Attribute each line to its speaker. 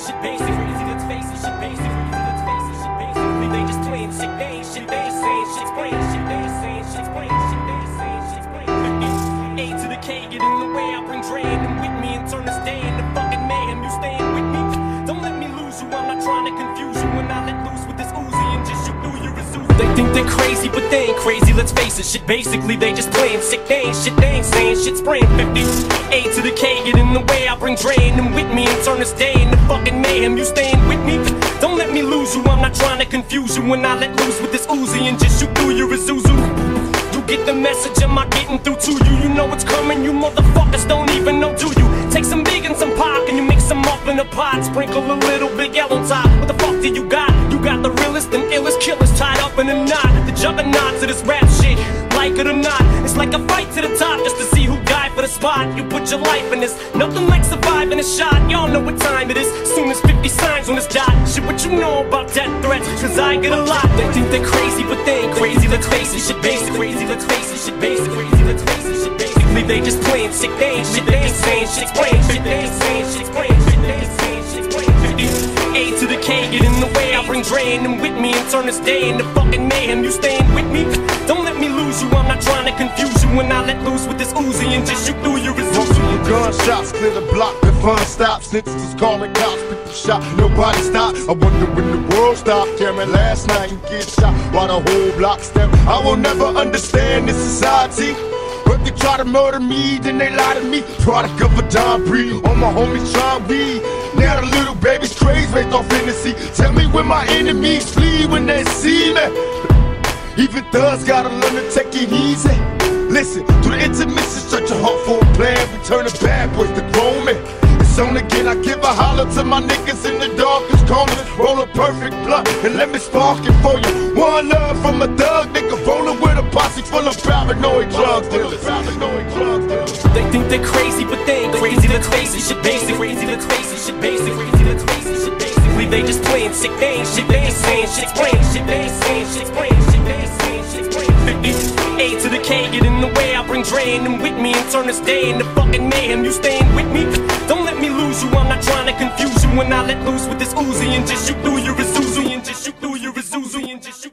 Speaker 1: it, shit basic. Crazy, let's face it, shit basic. Let's face it, shit basic. They just playing Sick basic. Shit they saying shit's plain. Shit they saying shit's plain. Shit they saying shit's plain. A to the K, get in the way. I bring Dre and them with me and turn this day into fucking mayhem. You staying with me? Don't let me lose you. I'm not trying to confuse you. When I let loose with this Uzi and just shoot through your Isuzu. They think they're crazy, but they ain't crazy. Let's face it, shit. Basically, they just playing sick. They shit. They ain't saying shit's plain. 50 A to the K, get in the way. I bring Dre and them with me and turn this day fucking mayhem. You staying with me? Don't let me lose you, I'm not trying to confuse you. When I let loose with this Uzi and just shoot through your Isuzu. You get the message, am I getting through to you? You know it's coming, you motherfuckers don't even know, do you? Take some big and some pop, and you mix them up in a pot. Sprinkle a little big L on top. What the fuck do you got? You got the realest and illest killers tied up in a knot. The juggernauts of this rap shit, like it or not. It's like a fight to the top spot. You put your life in this, nothing like surviving a shot. Y'all know what time it is. Soon as 50 signs on this dot. Shit, what you know about death threats? Cause I get a lot. They think they're crazy, but they ain't crazy. Let's face it, shit basic. Crazy, let's face it, shit basic. Crazy, let's face it, shit Basically, they just playing sick. They ain't shit, they ain't saying shit. Playing shit, they ain't saying shit. Playing shit, they ain't saying shit. Playing shit. A to the K, get in the way. I bring Dre and them with me and turn this day into fucking mayhem. You staying with me
Speaker 2: Gunshots, clear the block, the fun stops. Niggas was calling cops, people shot, nobody stop. I wonder when the world stopped. Cameron last night, you get shot while the whole block step. I will never understand this society. But they try to murder me, then they lie to me. Product of a Don breed, all my homies try weed. Now the little baby's crazy based off fantasy. Tell me when my enemies flee when they see me. Even thugs gotta learn to take it easy. Listen, through the intermission, stretch a heart for a plan. We turn the bad boys to grown men. It's on again, I give a holler to my niggas in the darkest corners. Roll a perfect blunt and let me spark it for you. One love from a thug nigga rolling with a posse full of paranoid drug dealers.
Speaker 1: They think they're crazy, but they ain't crazy. Face it, shit basic. Crazy, face it, shit basic. Crazy, face it, shit basically they just playing sick. Ain't shit, they ain't saying shit. Playing shit, they ain't saying shit. Playing shit, they ain't 50. A to the K, get in the way. I bring Dre and them with me and turn this day into fucking mayhem. You staying with me? Don't let me lose you. I'm not trying to confuse you when I let loose with this Uzi and just shoot through your Isuzu and just shoot through your Isuzu and just shoot.